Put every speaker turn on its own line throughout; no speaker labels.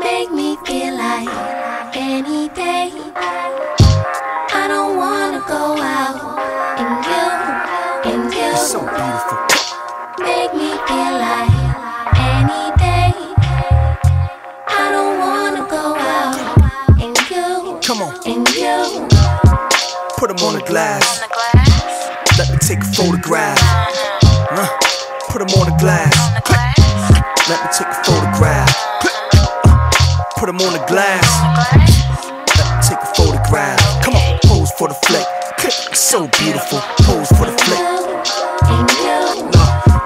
Make me feel like any day. I don't wanna go out and you, and you.
So beautiful.
Make me feel like any day. I don't wanna go out and you,
Come on,
and you.
put them on the glass. Let me take a photograph. Uh, put them on the glass. Let me take a photograph. Put them on the glass. Take a photograph. Come on, pose for the flick. So beautiful. Pose for the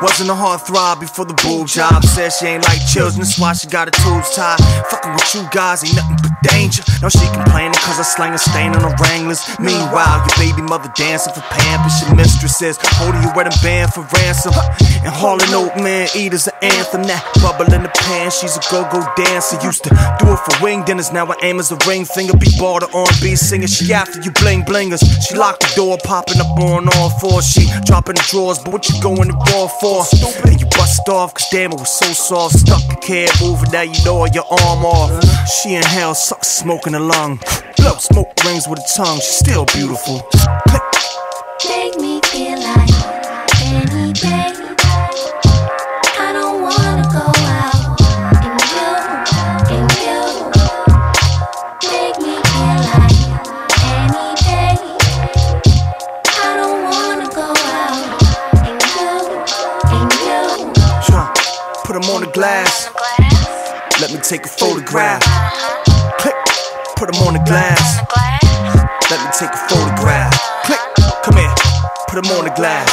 wasn't a hard throb before the boob job. Said she ain't like children, that's why she got her tubes tied. Fucking with you guys ain't nothing but danger. Now she complaining cause I slang a stain on her Wranglers. Meanwhile, your baby mother dancing for pampers. Your mistress is holding your wedding band for ransom. And hauling oat man eaters an anthem. That bubble in the pan, she's a go-go dancer. Used to do it for wing dinners, now her aim is a ring finger. Be bought her R&B singer, she after you bling blingers. She locked the door, popping up on all fours. She dropping the drawers, but what you going to war for? And you bust off, cause damn it was so soft. Stuck, you can't move, and now you know your arm off. She inhales, sucks smoke in her lung. Blow smoke rings with her tongue, she's still beautiful. Glass. Let me take a photograph. Click, put them on the glass. Let me take a photograph. Click, come here, put them on the glass.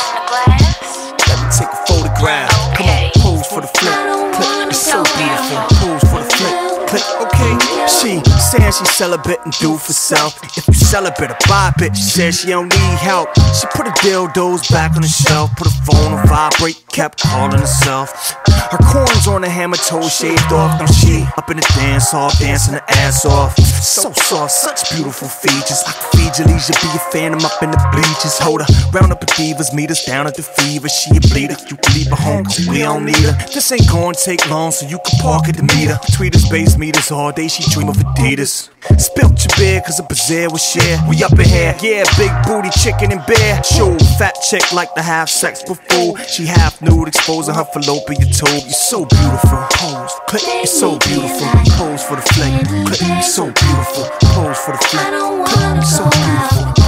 Let me take a photograph. Come on, pose for the flip. Click, it's so beautiful. Pose for the flip. Click, okay. She saying she celibate and do for self. If you celibate, a buy a bitch. She says she don't need help. She put her dildos back on the shelf. Put her phone on vibrate. Kept calling herself. Her corns on the hammer toe shaved off. Now she up in the dance hall, dancing her ass off. So soft, such beautiful features. I can feed you, leisure, be a fan. I'm up in the bleachers. Hold her, round up the divas, meet us down at the fever. She a bleeder, you can leave her home, cause we don't need her. This ain't gonna take long, so you can park at the meter. Tweet us, base meters all day, she dream of Adidas. Spilt your beer, cause a bazaar was share. We up in here, yeah, big booty chicken and beer. Show fat chick like to have sex before. She half nude, exposing her fallopian tube. You're so beautiful. Pose, click, you're so beautiful. Pose for the flick, click, you're so beautiful. Pose for the
don't
click, you're so beautiful.